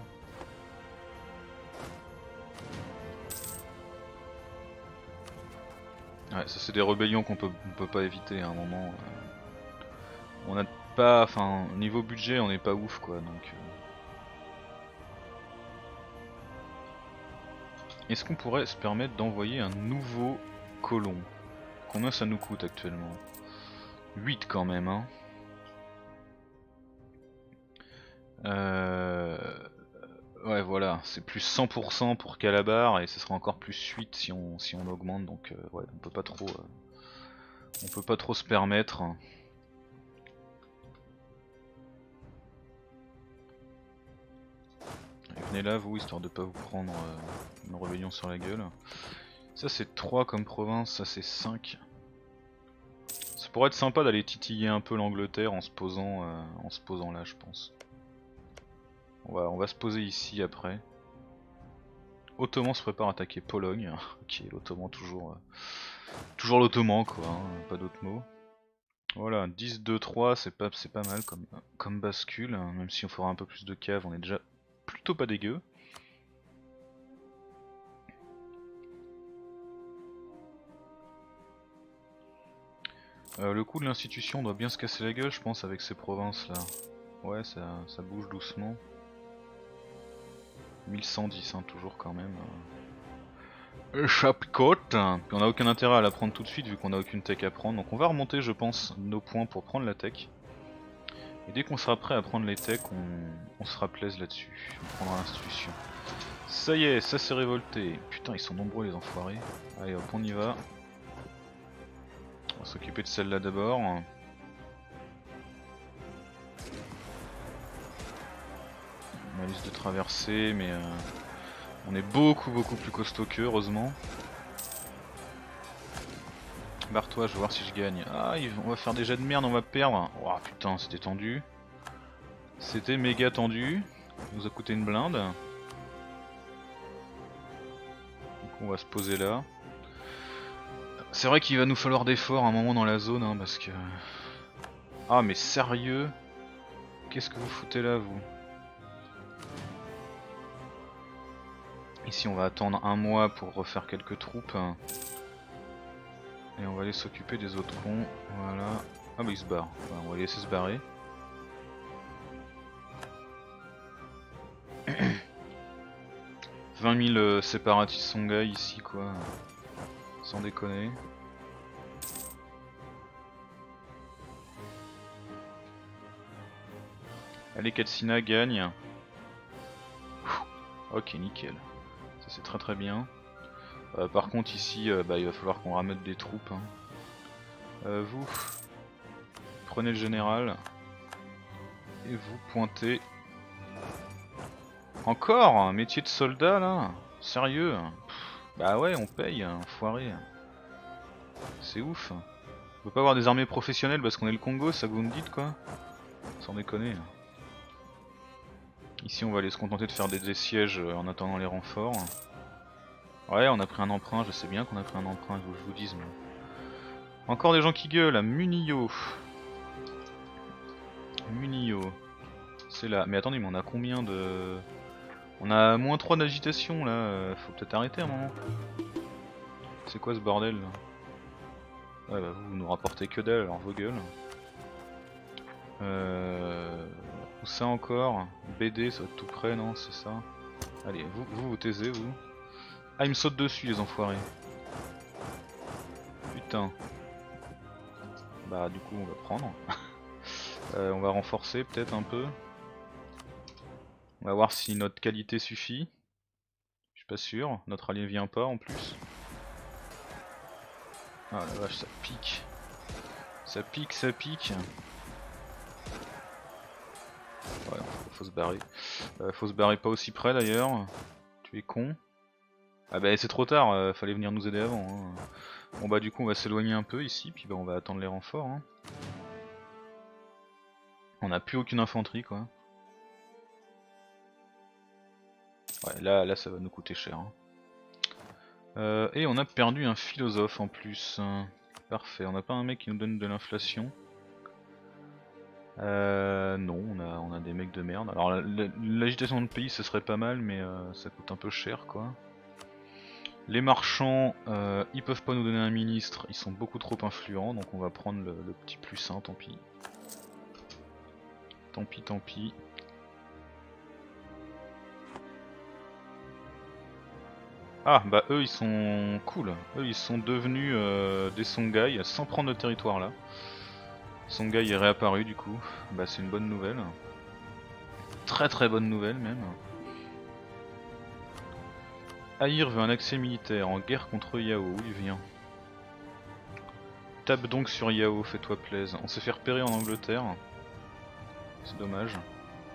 Ouais, ça c'est des rébellions qu'on peut, peut pas éviter à un moment. euh. On a pas, enfin, niveau budget, on n'est pas ouf quoi, donc. euh. Est-ce qu'on pourrait se permettre d'envoyer un nouveau colon? Combien ça nous coûte actuellement? 8 quand même, hein. Euh... Ouais voilà, c'est plus 100% pour Calabar et ce sera encore plus 8 si on, augmente donc euh, ouais on peut pas trop euh, on peut pas trop se permettre. Venez là vous histoire de pas vous prendre euh, une rébellion sur la gueule. Ça c'est 3 comme province, ça c'est 5. Ça pourrait être sympa d'aller titiller un peu l'Angleterre en se posant euh, là je pense. On va, se poser ici après. Ottoman se prépare à attaquer Pologne. [laughs] ok, l'Ottoman toujours. euh, toujours l'Ottoman quoi, hein, pas d'autre mot. Voilà, 10-2-3, c'est pas, c'est pas mal comme, bascule, hein, même si on fera un peu plus de cave, on est déjà plutôt pas dégueu. Euh, le coup de l'institution doit bien se casser la gueule, je pense, avec ces provinces là. Ouais, ça, bouge doucement. 1110 hein, toujours quand même. Euh... Chapecote Puis on a aucun intérêt à la prendre tout de suite vu qu'on a aucune tech à prendre. Donc on va remonter je pense nos points pour prendre la tech. Et dès qu'on sera prêt à prendre les techs, on, on sera plaise là-dessus. On prendra l'institution. Ça y est, ça s'est révolté. Putain ils sont nombreux les enfoirés. Allez hop on y va. On va s'occuper de celle-là d'abord. Liste de traversée, mais euh, on est beaucoup beaucoup plus costaud qu'eux, heureusement. Barre-toi, je vais voir si je gagne. Ah, on va faire des jets de merde, on va perdre. Oh putain, c'était tendu. C'était méga tendu. Ça nous a coûté une blinde. Donc on va se poser là. C'est vrai qu'il va nous falloir des forts à un moment dans la zone, hein, parce que... Ah mais sérieux? Qu'est-ce que vous foutez là, vous? Ici on va attendre un mois pour refaire quelques troupes. Et on va aller s'occuper des autres cons. Voilà. Ah bah il se barre. Voilà, on va les laisser se barrer. « 20 000 euh, séparatistes Songhai ici quoi. Sans déconner. Allez Katsina gagne. Ok nickel. Ça c'est très très bien. Euh, par contre ici euh, bah, il va falloir qu'on ramène des troupes. hein. Euh, vous prenez le général et vous pointez. Encore un métier de soldat là Sérieux Bah ouais on paye, enfoiré. C'est ouf. On peut pas avoir des armées professionnelles parce qu'on est le Congo, ça vous me dites quoi Sans déconner. Ici on va aller se contenter de faire des, sièges en attendant les renforts. Ouais on a pris un emprunt, je sais bien qu'on a pris un emprunt, que je vous dise mais... Encore des gens qui gueulent, à Munio. Munio. C'est là. Mais attendez, mais on a combien de... On a moins 3 d'agitation là, faut peut-être arrêter un moment. C'est quoi ce bordel là? Ouais bah vous, vous nous rapportez que dalle, alors vos gueules. Euh... Où ça encore? BD, ça va être tout près, non? C'est ça? Allez, vous, vous vous taisez, vous. Ah, il me saute dessus, les enfoirés. Putain. Bah, du coup, on va prendre. [laughs] Euh, on va renforcer peut-être un peu. On va voir si notre qualité suffit. Je suis pas sûr. Notre allié vient pas en plus. Ah la vache, ça pique. Ça pique, ça pique. Ouais, faut, faut se barrer. Euh, faut se barrer pas aussi près d'ailleurs. Tu es con. Ah bah c'est trop tard, euh, fallait venir nous aider avant. hein. Bon bah du coup on va s'éloigner un peu ici, puis bah on va attendre les renforts. hein. On a plus aucune infanterie quoi. Ouais là, là ça va nous coûter cher. hein. Euh, et on a perdu un philosophe en plus. Parfait, on n'a pas un mec qui nous donne de l'inflation. Euh, non, on a, des mecs de merde. Alors la- la- l'agitation de pays ce serait pas mal, mais ça coûte un peu cher quoi. Les marchands, euh, ils peuvent pas nous donner un ministre, ils sont beaucoup trop influents, donc on va prendre le, petit plus 1, tant pis. Tant pis, tant pis. Ah bah eux ils sont cool, eux ils sont devenus euh, des Songhai sans prendre le territoire là. Songhai est réapparu du coup, bah c'est une bonne nouvelle. Très très bonne nouvelle même. Aïr veut un accès militaire en guerre contre Yao, il vient Tape donc sur Yao, fais-toi plaise. On s'est fait repérer en Angleterre. C'est dommage.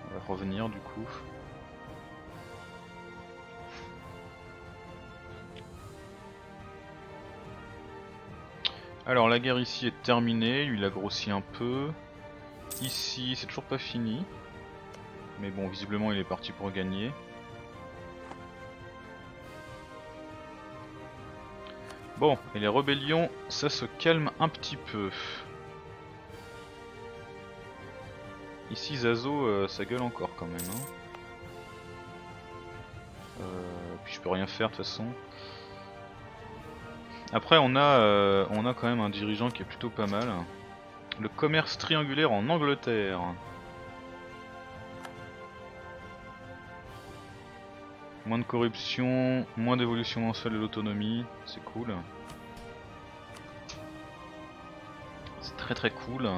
On va revenir du coup. Alors la guerre ici est terminée, lui il a grossi un peu. Ici c'est toujours pas fini. Mais bon visiblement il est parti pour gagner. Bon, et les rébellions, ça se calme un petit peu. Ici Zazo, euh, ça gueule encore quand même. Hein. Euh, puis je peux rien faire de toute façon. Après on a, euh, on a quand même un dirigeant qui est plutôt pas mal. Le commerce triangulaire en Angleterre. Moins de corruption, moins d'évolution mensuelle de l'autonomie, c'est cool. C'est très très cool.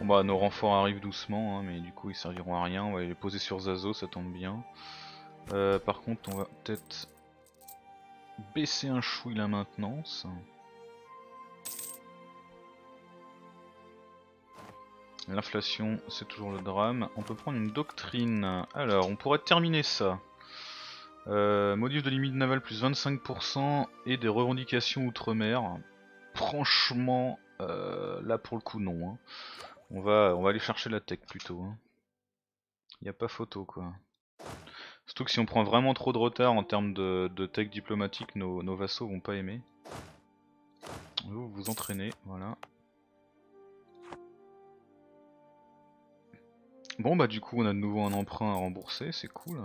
Bon bah nos renforts arrivent doucement, hein, mais du coup ils serviront à rien, on va les poser sur Zazo, ça tombe bien. Euh, par contre on va peut-être baisser un chouille la maintenance. L'inflation, c'est toujours le drame. On peut prendre une doctrine. Alors, on pourrait terminer ça. Euh, modif de limite navale plus 25% et des revendications outre-mer. Franchement, euh, là pour le coup non. Hein. On, va, aller chercher la tech plutôt. Il hein. n'y a pas photo quoi. Surtout que si on prend vraiment trop de retard en termes de, tech diplomatique, nos, nos vassaux vont pas aimer. Vous vous entraînez, voilà. Bon bah du coup on a de nouveau un emprunt à rembourser, c'est cool.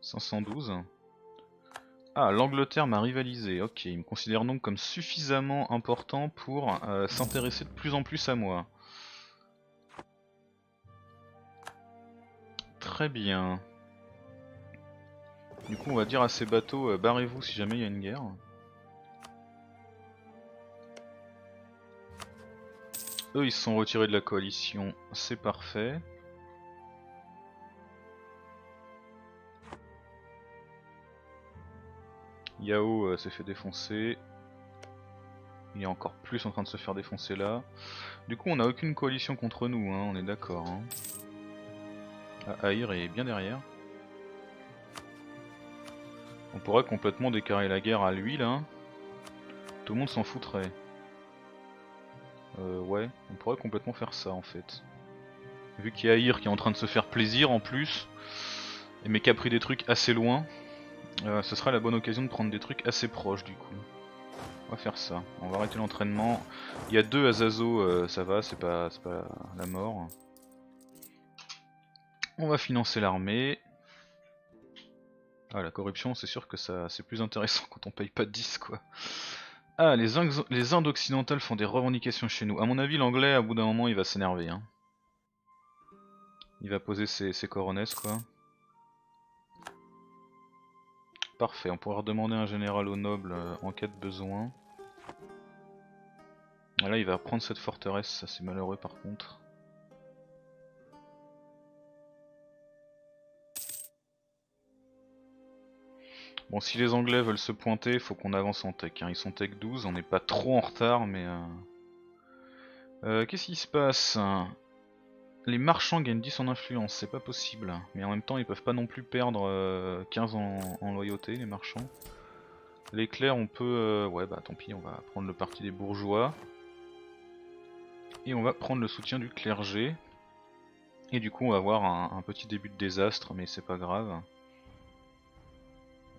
512. Ah, l'Angleterre m'a rivalisé, ok, il me considère donc comme suffisamment important pour euh, s'intéresser de plus en plus à moi. Très bien. Du coup on va dire à ces bateaux, euh, barrez-vous si jamais il y a une guerre. Eux ils se sont retirés de la coalition, c'est parfait. Yao euh, s'est fait défoncer. Il est encore plus en train de se faire défoncer là. Du coup on n'a aucune coalition contre nous, hein, on est d'accord. Hein. Ah, Aïr est bien derrière. On pourrait complètement décarrer la guerre à lui là. Tout le monde s'en foutrait. Euh, ouais, on pourrait complètement faire ça en fait. Vu qu'il y a Aïr qui est en train de se faire plaisir en plus, mais qui a pris des trucs assez loin, euh, ce sera la bonne occasion de prendre des trucs assez proches du coup. On va faire ça. On va arrêter l'entraînement. Il y a deux Azazo, euh, ça va, c'est pas, pas la mort. On va financer l'armée. Ah la corruption c'est sûr que ça c'est plus intéressant [laughs] quand on paye pas 10 quoi. Ah les, les Indes occidentales font des revendications chez nous. À mon avis l'anglais à bout d'un moment il va s'énerver. Hein. Il va poser ses, ses coronesses quoi. Parfait, on pourra demander un général au noble euh, en cas de besoin. Ah, là il va prendre cette forteresse, ça c'est malheureux par contre. Bon si les anglais veulent se pointer, faut qu'on avance en tech. Hein. Ils sont tech 12, on n'est pas trop en retard mais... Euh... Euh, Qu'est-ce qui se passe les marchands gagnent 10 en influence, c'est pas possible. Mais en même temps, ils peuvent pas non plus perdre 15 euh, en, loyauté, les marchands. Les clercs, on peut... Euh, ouais, bah tant pis, on va prendre le parti des bourgeois. Et on va prendre le soutien du clergé. Et du coup, on va avoir un, petit début de désastre, mais c'est pas grave.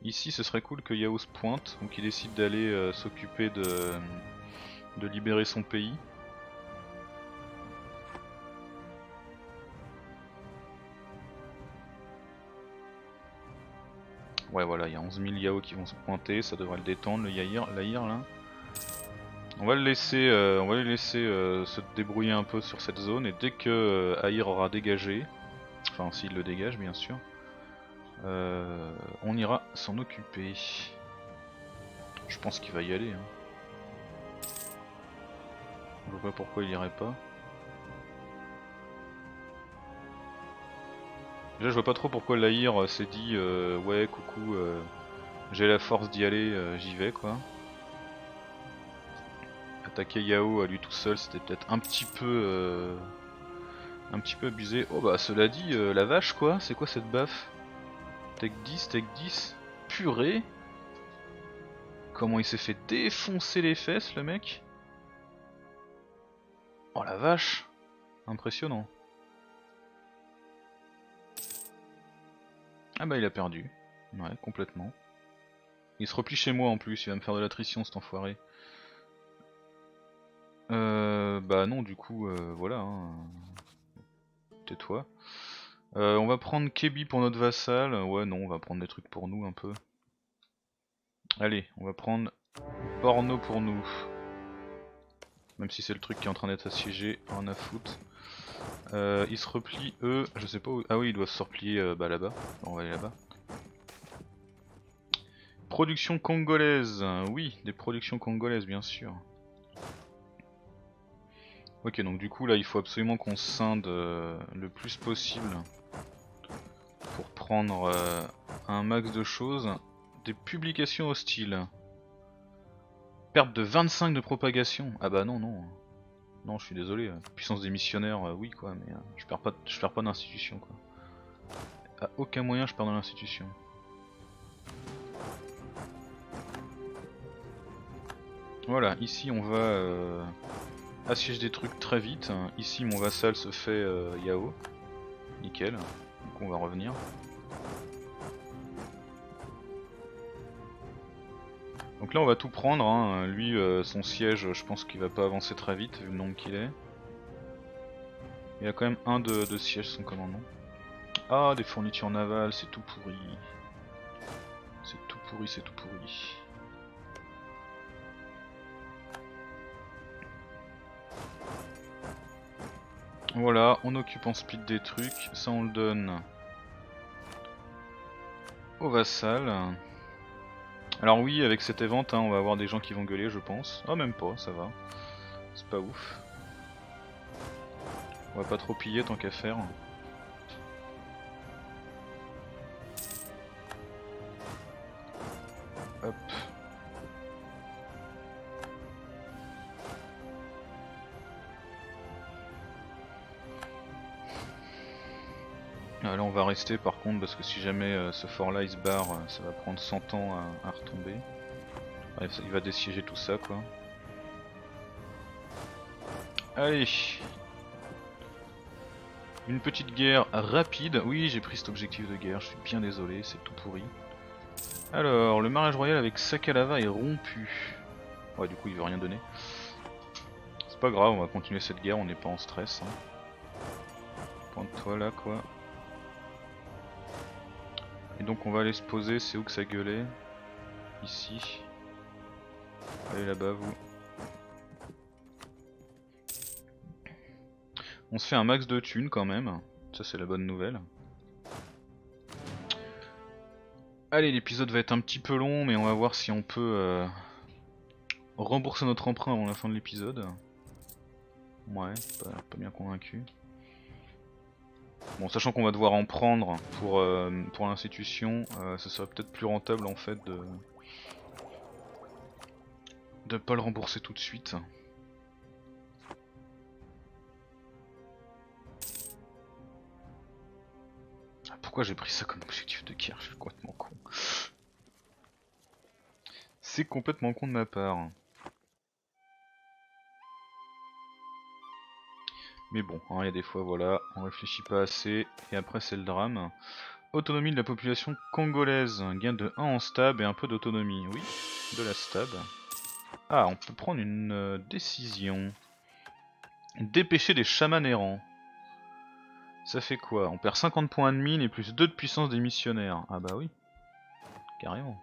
Ici, ce serait cool que Yao se pointe, ou qu'il décide d'aller euh, s'occuper de libérer son pays. Ouais voilà, il y a 11 000 Yao qui vont se pointer, ça devrait le détendre le Yair, l'Aïr là. On va le laisser, euh, on va laisser euh, se débrouiller un peu sur cette zone et dès que euh, Aïr aura dégagé, enfin s'il le dégage bien sûr, on ira s'en occuper. Je pense qu'il va y aller. Hein. Je vois pas pourquoi il irait pas. Déjà je vois pas trop pourquoi l'Aïr s'est dit ouais coucou j'ai la force d'y aller, j'y vais quoi. Attaquer Yao à lui tout seul, c'était peut-être un petit peu euh, un petit peu abusé. Oh bah cela dit, euh, la vache quoi, c'est quoi cette baffe? Tech 10, Tech 10, purée. Comment il s'est fait défoncer les fesses le mec? Oh la vache. Impressionnant. Ah bah il a perdu. Ouais, complètement. Il se replie chez moi en plus, il va me faire de l'attrition cet enfoiré. Euh, bah non, du coup, euh, voilà. Hein. Tais-toi. Euh, on va prendre Kebi pour notre vassal. Ouais, non, on va prendre des trucs pour nous un peu. Allez, on va prendre Porno pour nous. Même si c'est le truc qui est en train d'être assiégé, en a foutre. Euh, ils se replient, eux, je sais pas où... Ah oui, ils doivent se replier euh, bah, là-bas. on va aller là-bas. Production congolaise. Oui, des productions congolaises, bien sûr. Ok, donc du coup là il faut absolument qu'on scinde euh, le plus possible pour prendre euh, un max de choses. Des publications hostiles. Perte de 25 de propagation. Ah bah non, non. Non, je suis désolé. Puissance des missionnaires, euh, oui quoi, mais je perds pas, je perds pas d'institution quoi. À aucun moyen je perds dans l'institution. Voilà, ici on va assiège des trucs très vite. Ici mon vassal se fait euh, Yao. Nickel. Donc on va revenir. Donc là on va tout prendre, hein. lui euh, son siège je pense qu'il va pas avancer très vite vu le nombre qu'il est. Il y a quand même un de, de siège son commandement. Ah des fournitures navales, c'est tout pourri. C'est tout pourri, c'est tout pourri. Voilà, on occupe en speed des trucs, ça on le donne au vassal. Alors oui, avec cette évente, hein, on va avoir des gens qui vont gueuler, je pense. Ah, même pas, ça va. C'est pas ouf. On va pas trop piller tant qu'à faire. Va rester par contre parce que si jamais euh, ce fort là il se barre, euh, ça va prendre 100 ans à, retomber. il va dessiéger tout ça quoi. Allez Une petite guerre rapide. Oui j'ai pris cet objectif de guerre, je suis bien désolé, c'est tout pourri. Alors, le mariage royal avec Sakalava est rompu. Ouais du coup il veut rien donner. C'est pas grave, on va continuer cette guerre, on n'est pas en stress. Hein. Pointe-toi là quoi. Donc on va aller se poser, c'est où que ça gueulait? Ici. Allez là-bas vous. On se fait un max de thunes quand même, ça c'est la bonne nouvelle. Allez l'épisode va être un petit peu long mais on va voir si on peut euh, rembourser notre emprunt avant la fin de l'épisode. Ouais, pas bien convaincu. Bon, sachant qu'on va devoir en prendre pour, euh, pour l'institution, euh, ce serait peut-être plus rentable en fait de de pas le rembourser tout de suite. Ah, pourquoi j'ai pris ça comme objectif de guerre? Je suis complètement con. C'est complètement con de ma part. Mais bon, hein, il y a des fois, voilà, on réfléchit pas assez, et après c'est le drame. Autonomie de la population congolaise, gain de 1 en stab et un peu d'autonomie, oui, de la stab. Ah, on peut prendre une euh, décision. Dépêcher des chamans errants. Ça fait quoi? On perd 50 points de mine et plus 2 de puissance des missionnaires. Ah bah oui. carrément.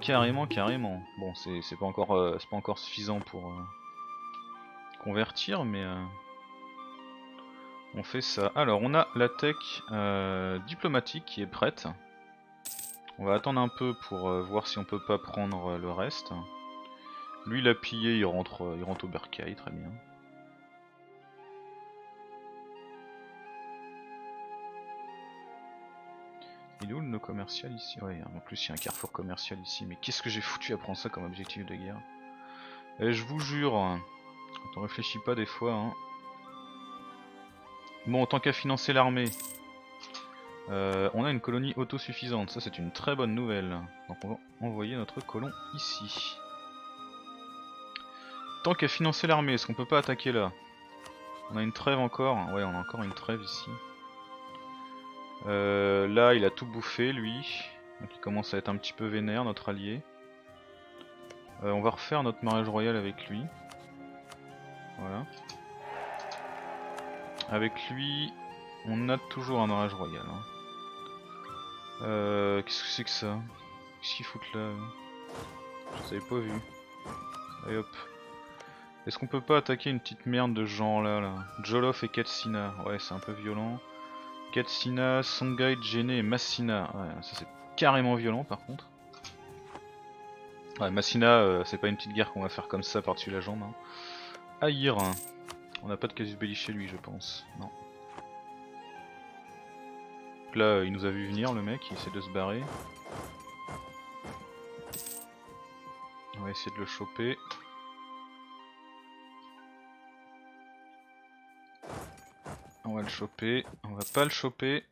Carrément, carrément. Bon, c'est pas encore euh, pas encore suffisant pour euh, convertir, mais euh, on fait ça. Alors, on a la tech diplomatique qui est prête. On va attendre un peu pour voir si on peut pas prendre le reste. Lui, il a pillé, il rentre, il rentre au bercail, très bien. Il est où le commercial ici? En plus il y a un carrefour commercial ici. Mais qu'est-ce que j'ai foutu à prendre ça comme objectif de guerre? Et eh, je vous jure, quand on réfléchit pas des fois. Hein. Bon, tant qu'à financer l'armée, euh, on a une colonie autosuffisante. Ça c'est une très bonne nouvelle. Donc on va envoyer notre colon ici. Tant qu'à financer l'armée, est-ce qu'on peut pas attaquer là? On a une trêve encore Ouais, on a encore une trêve ici. Euh, là, il a tout bouffé, lui. Donc il commence à être un petit peu vénère, notre allié. Euh, on va refaire notre mariage royal avec lui. Voilà. Avec lui, on a toujours un mariage royal. Hein. Euh, Qu'est-ce que c'est que ça? Qu'est-ce qu'ils foutent là? Je les avais pas vu. Allez hop. Est-ce qu'on peut pas attaquer une petite merde de gens là, là? Jolof et Katsina. Ouais, c'est un peu violent. Katsina, Songhai, Gene et Massina. Ouais, ça c'est carrément violent par contre. Ouais, Massina, euh, c'est pas une petite guerre qu'on va faire comme ça par-dessus la jambe. Hein. Aïr, on n'a pas de casus belli chez lui, je pense. Non. là, il nous a vu venir, le mec, il essaie de se barrer. On va essayer de le choper. On va le choper. On va pas le choper.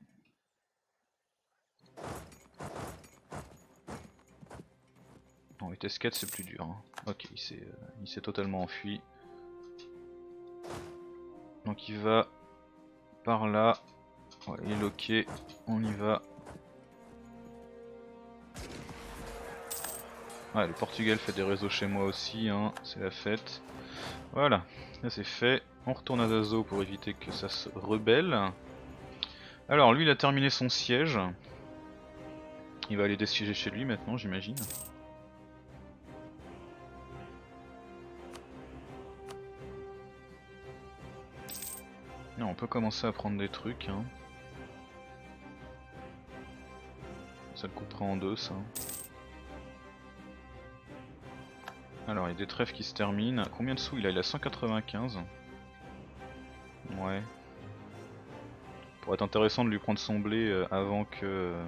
En vitesse 4 c'est plus dur. Hein. Ok, euh, il s'est totalement enfui. Donc il va par là. il est loqué. On y va. Ouais, le Portugal fait des réseaux chez moi aussi, hein. c'est la fête. Voilà, là c'est fait. On retourne à Zazo pour éviter que ça se rebelle. Alors lui il a terminé son siège. Il va aller dessiéger chez lui maintenant j'imagine. On peut commencer à prendre des trucs. Hein. Ça le coupera en deux ça. Alors il y a des trèfles qui se terminent. Combien de sous il a? Il a 195. Ouais. Pourrait être intéressant de lui prendre son blé euh, avant que... Euh,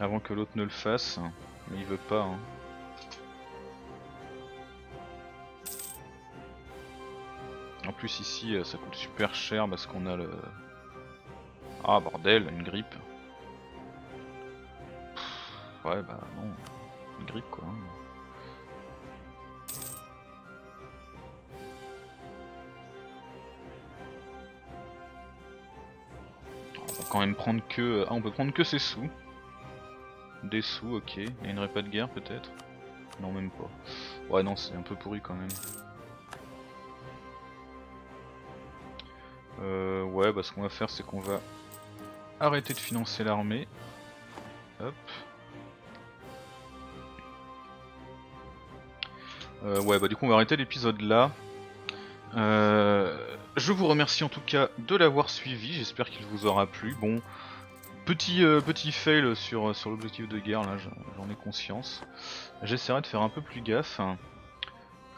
avant que l'autre ne le fasse. Mais il veut pas. Hein. Plus ici euh, ça coûte super cher parce qu'on a le... Ah bordel, une grippe. ouais bah non, une grippe quoi. Hein. quand même prendre que... Ah on peut prendre que ses sous. Des sous, ok. A une repas de guerre peut-être? Non même pas. Ouais non c'est un peu pourri quand même. Euh, ouais bah ce qu'on va faire c'est qu'on va arrêter de financer l'armée. Hop. Euh, ouais bah du coup on va arrêter l'épisode là. Euh, je vous remercie en tout cas de l'avoir suivi, j'espère qu'il vous aura plu. Bon, petit, euh, petit fail sur, l'objectif de guerre, là j'en ai conscience. J'essaierai de faire un peu plus gaffe.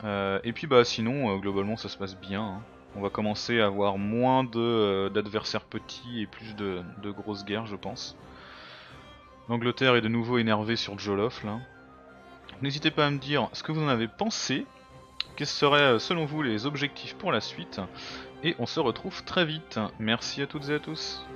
Et puis bah sinon, globalement ça se passe bien. Hein. On va commencer à avoir moins d'adversaires petits et plus de, de, grosses guerres je pense. L'Angleterre est de nouveau énervée sur Jolof là. N'hésitez pas à me dire ce que vous en avez pensé. Quels seraient euh, selon vous les objectifs pour la suite Et on se retrouve très vite. Merci à toutes et à tous.